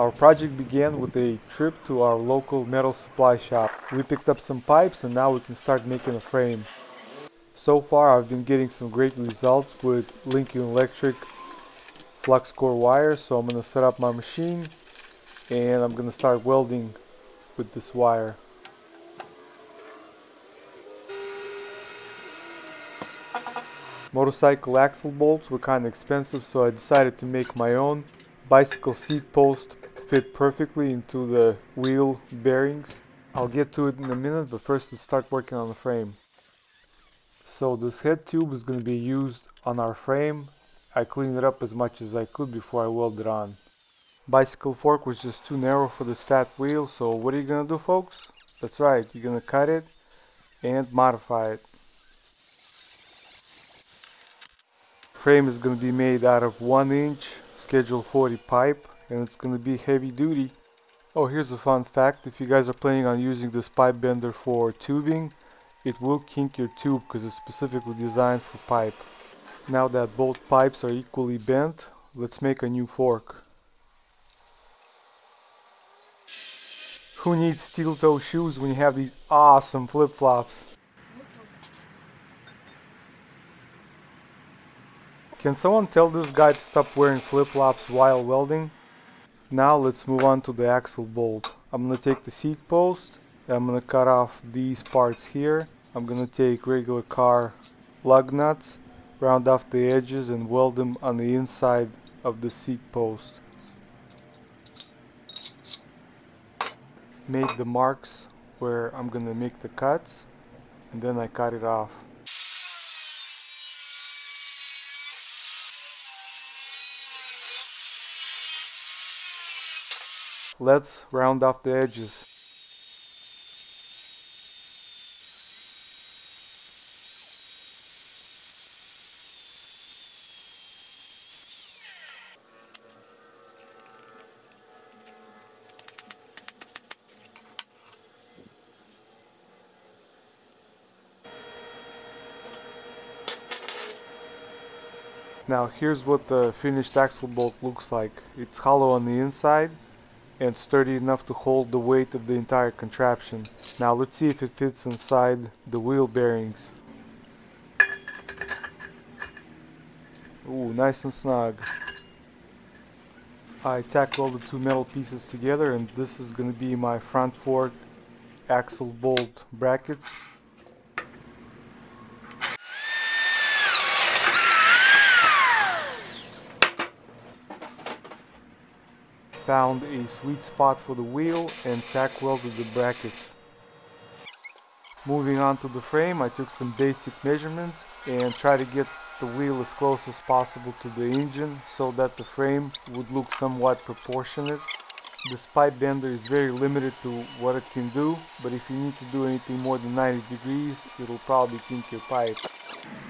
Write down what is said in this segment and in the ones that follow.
Our project began with a trip to our local metal supply shop. We picked up some pipes and now we can start making a frame. So far I've been getting some great results with Lincoln Electric flux core wire so I'm to set up my machine and I'm going to start welding with this wire. Motorcycle axle bolts were kind of expensive so I decided to make my own. Bicycle seat post fit perfectly into the wheel bearings. I'll get to it in a minute but first let's start working on the frame. So this head tube is going to be used on our frame. I cleaned it up as much as I could before I welded it on. Bicycle fork was just too narrow for this fat wheel so what are you going to do folks? That's right, you're going to cut it and modify it. Frame is going to be made out of 1 inch schedule 40 pipe and it's going to be heavy duty. Oh here's a fun fact, if you guys are planning on using this pipe bender for tubing, it will kink your tube because it's specifically designed for pipe. Now that both pipes are equally bent, let's make a new fork. Who needs steel toe shoes when you have these awesome flip-flops? Can someone tell this guy to stop wearing flip-flops while welding? Now let's move on to the axle bolt. I'm gonna take the seat post, I'm gonna cut off these parts here. I'm gonna take regular car lug nuts, round off the edges and weld them on the inside of the seat post. Make the marks where I'm gonna make the cuts and then I cut it off. Let's round off the edges. Now here's what the finished axle bolt looks like. It's hollow on the inside and sturdy enough to hold the weight of the entire contraption. Now let's see if it fits inside the wheel bearings. Ooh, nice and snug. I tacked all the two metal pieces together and this is going to be my front fork axle bolt brackets. Found a sweet spot for the wheel and tack welded the brackets. Moving on to the frame, I took some basic measurements and tried to get the wheel as close as possible to the engine so that the frame would look somewhat proportionate. This pipe bender is very limited to what it can do, but if you need to do anything more than 90 degrees, it'll probably kink your pipe.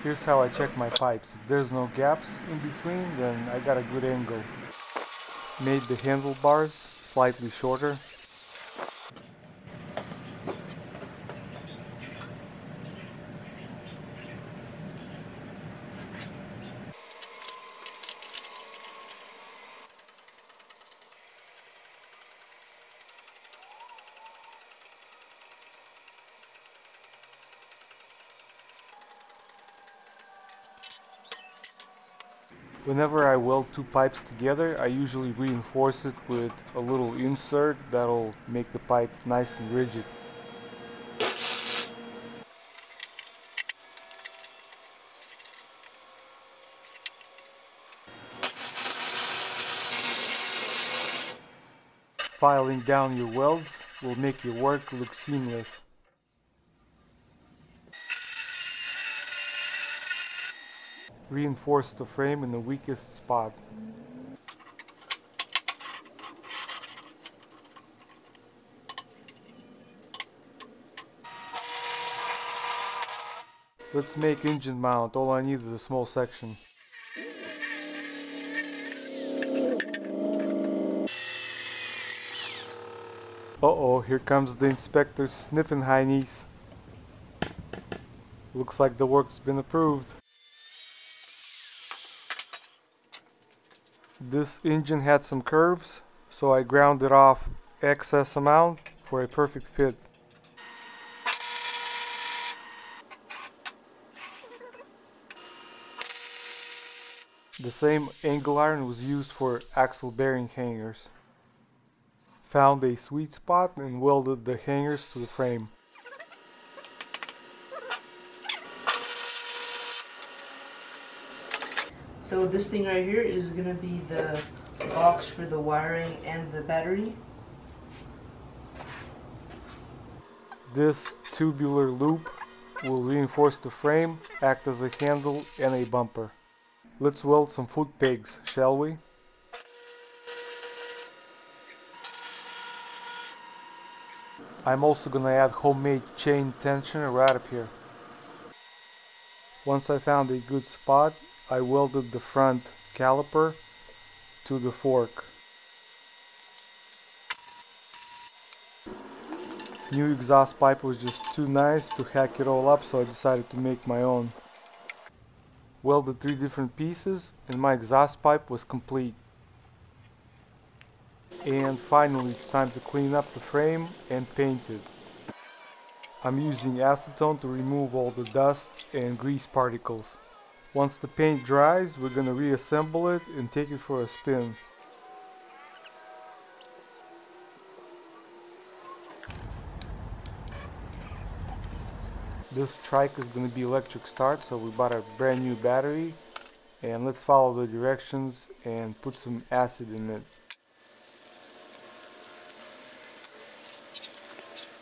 Here's how I check my pipes. If there's no gaps in between, then I got a good angle made the handlebars slightly shorter Whenever I weld two pipes together, I usually reinforce it with a little insert that'll make the pipe nice and rigid. Filing down your welds will make your work look seamless. Reinforce the frame in the weakest spot. Let's make engine mount, all I need is a small section. Uh-oh, here comes the inspector sniffing high knees. Looks like the work's been approved. This engine had some curves, so I grounded off excess amount for a perfect fit. The same angle iron was used for axle bearing hangers. Found a sweet spot and welded the hangers to the frame. So this thing right here is gonna be the box for the wiring and the battery. This tubular loop will reinforce the frame, act as a handle and a bumper. Let's weld some foot pegs, shall we? I'm also gonna add homemade chain tensioner right up here. Once I found a good spot, I welded the front caliper to the fork. New exhaust pipe was just too nice to hack it all up so I decided to make my own welded three different pieces and my exhaust pipe was complete. And finally it's time to clean up the frame and paint it. I'm using acetone to remove all the dust and grease particles. Once the paint dries, we're gonna reassemble it and take it for a spin. This trike is going to be electric start so we bought a brand new battery and let's follow the directions and put some acid in it.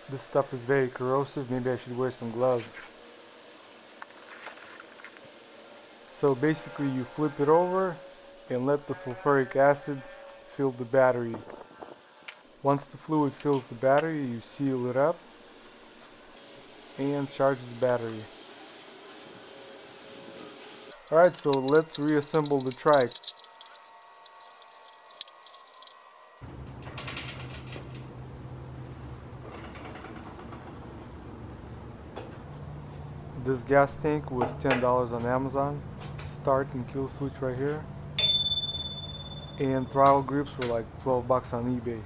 This stuff is very corrosive, maybe I should wear some gloves. So basically you flip it over and let the sulfuric acid fill the battery. Once the fluid fills the battery you seal it up and charge the battery. Alright, so let's reassemble the trike. This gas tank was $10 on Amazon. Start and kill switch right here. And throttle grips were like 12 bucks on eBay.